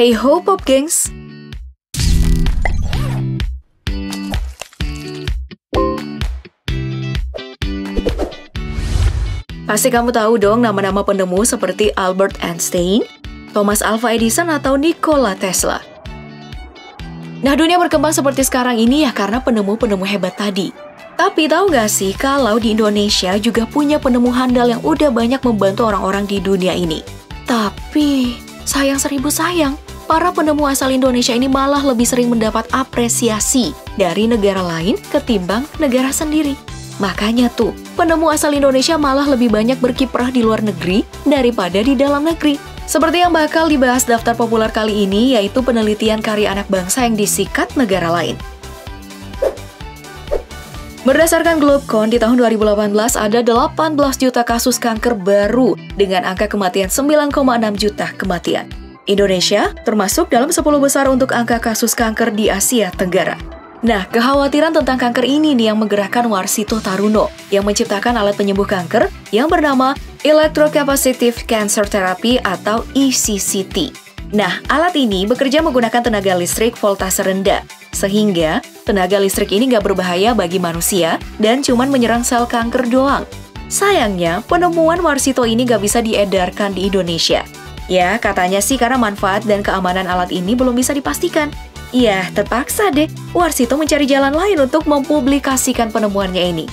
Hey ho Pop Gengs! Pasti kamu tahu dong nama-nama penemu seperti Albert Einstein, Thomas Alva Edison, atau Nikola Tesla. Nah, dunia berkembang seperti sekarang ini ya karena penemu-penemu hebat tadi. Tapi tahu gak sih kalau di Indonesia juga punya penemu handal yang udah banyak membantu orang-orang di dunia ini. Tapi, sayang seribu sayang, para penemu asal Indonesia ini malah lebih sering mendapat apresiasi dari negara lain ketimbang negara sendiri. Makanya tuh, penemu asal Indonesia malah lebih banyak berkiprah di luar negeri daripada di dalam negeri. Seperti yang bakal dibahas daftar populer kali ini, yaitu penelitian karya anak bangsa yang disikat negara lain. Berdasarkan Globecon, di tahun 2018 ada 18 juta kasus kanker baru dengan angka kematian 9,6 juta kematian. Indonesia termasuk dalam 10 besar untuk angka kasus kanker di Asia Tenggara. Nah, kekhawatiran tentang kanker ini nih yang menggerakkan Warsito Taruno yang menciptakan alat penyembuh kanker yang bernama Electrocapacitive Cancer Therapy atau ECCT. Nah, alat ini bekerja menggunakan tenaga listrik voltase rendah, sehingga tenaga listrik ini nggak berbahaya bagi manusia dan cuman menyerang sel kanker doang. Sayangnya, penemuan Warsito ini nggak bisa diedarkan di Indonesia. Ya, katanya sih karena manfaat dan keamanan alat ini belum bisa dipastikan. Ya, terpaksa deh Warsito mencari jalan lain untuk mempublikasikan penemuannya ini.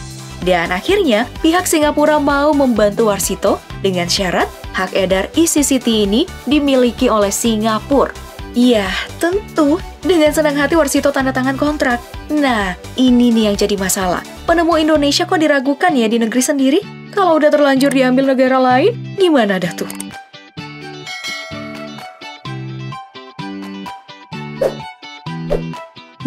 Dan akhirnya, pihak Singapura mau membantu Warsito dengan syarat hak edar ECCT ini dimiliki oleh Singapura. Ya, tentu dengan senang hati Warsito tanda tangan kontrak. Nah, ini nih yang jadi masalah. Penemu Indonesia kok diragukan ya di negeri sendiri? Kalau udah terlanjur diambil negara lain, gimana dah tuh?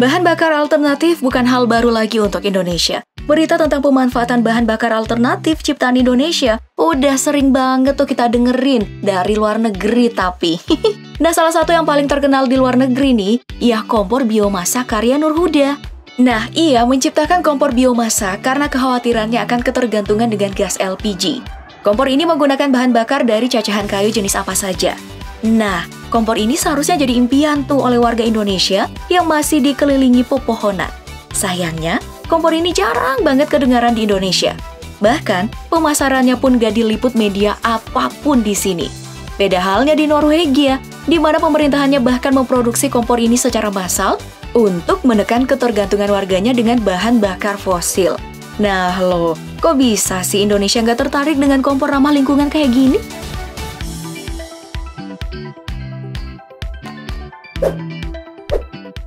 Bahan bakar alternatif bukan hal baru lagi untuk Indonesia. Berita tentang pemanfaatan bahan bakar alternatif ciptaan Indonesia udah sering banget tuh kita dengerin dari luar negeri tapi. nah salah satu yang paling terkenal di luar negeri nih, ya kompor biomasa karya Nur Huda. Nah, ia menciptakan kompor biomasa karena kekhawatirannya akan ketergantungan dengan gas LPG. Kompor ini menggunakan bahan bakar dari cacahan kayu jenis apa saja. Nah, kompor ini seharusnya jadi impian tuh oleh warga Indonesia yang masih dikelilingi pepohonan. Sayangnya, kompor ini jarang banget kedengaran di Indonesia. Bahkan, pemasarannya pun gak diliput media apa pun di sini. Beda halnya di Norwegia, di mana pemerintahannya bahkan memproduksi kompor ini secara massal untuk menekan ketergantungan warganya dengan bahan bakar fosil. Nah lo, kok bisa sih Indonesia nggak tertarik dengan kompor ramah lingkungan kayak gini?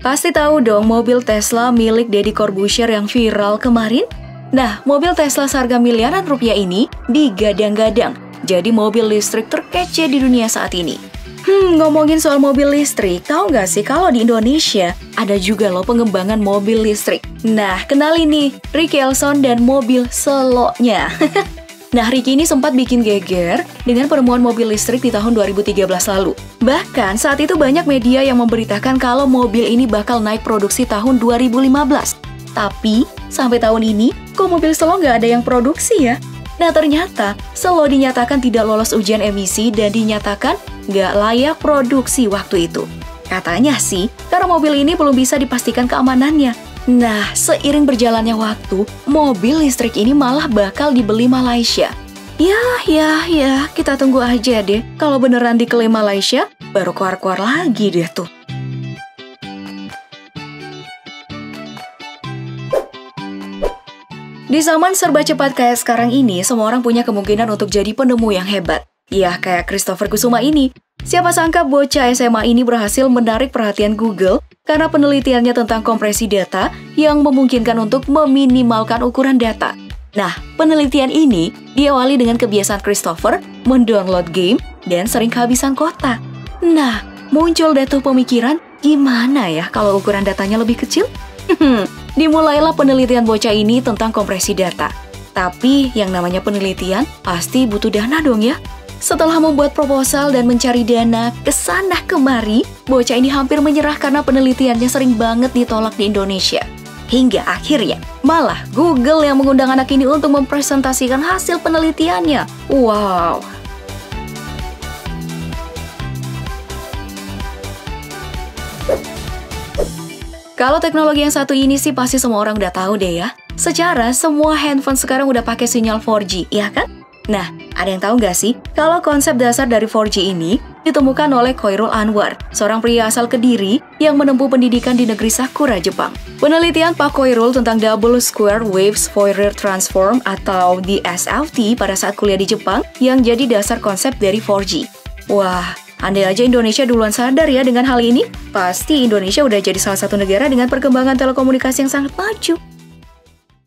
Pasti tahu dong mobil Tesla milik Deddy Corbuzier yang viral kemarin? Nah, mobil Tesla seharga miliaran rupiah ini digadang-gadang jadi mobil listrik terkece di dunia saat ini. Hmm, ngomongin soal mobil listrik, tahu nggak sih kalau di Indonesia ada juga loh pengembangan mobil listrik. Nah, kenal ini Ricky Elson dan mobil seloknya. Nah, Ricky ini sempat bikin geger dengan penemuan mobil listrik di tahun 2013 lalu. Bahkan saat itu banyak media yang memberitakan kalau mobil ini bakal naik produksi tahun 2015. Tapi, sampai tahun ini, kok mobil Selo nggak ada yang produksi ya? Nah ternyata, Selo dinyatakan tidak lolos ujian emisi dan dinyatakan nggak layak produksi waktu itu. Katanya sih, karena mobil ini belum bisa dipastikan keamanannya. Nah, seiring berjalannya waktu, mobil listrik ini malah bakal dibeli Malaysia. Ya, ya, ya, kita tunggu aja deh. Kalau beneran diklaim Malaysia, baru keluar-keluar lagi deh tuh. Di zaman serba cepat kayak sekarang ini, semua orang punya kemungkinan untuk jadi penemu yang hebat. Ya, kayak Christopher Kusuma ini. Siapa sangka bocah SMA ini berhasil menarik perhatian Google karena penelitiannya tentang kompresi data yang memungkinkan untuk meminimalkan ukuran data. Nah, penelitian ini diawali dengan kebiasaan Christopher mendownload game dan sering kehabisan kota. Nah, muncul deh tuh pemikiran, gimana ya kalau ukuran datanya lebih kecil? Dimulailah penelitian bocah ini tentang kompresi data. Tapi yang namanya penelitian pasti butuh dana dong ya. Setelah membuat proposal dan mencari dana ke sana kemari, bocah ini hampir menyerah karena penelitiannya sering banget ditolak di Indonesia. Hingga akhirnya, malah Google yang mengundang anak ini untuk mempresentasikan hasil penelitiannya. Wow, Kalau teknologi yang satu ini sih pasti semua orang udah tahu deh ya. Secara semua handphone sekarang udah pakai sinyal 4G, ya kan? Nah, ada yang tahu nggak sih kalau konsep dasar dari 4G ini ditemukan oleh Koirul Anwar, seorang pria asal Kediri yang menempuh pendidikan di negeri Sakura, Jepang. Penelitian Pak Koirul tentang Double Square Waves Fourier Transform atau DSLT pada saat kuliah di Jepang yang jadi dasar konsep dari 4G. Wah, Andai aja Indonesia duluan sadar ya dengan hal ini, pasti Indonesia udah jadi salah satu negara dengan perkembangan telekomunikasi yang sangat maju.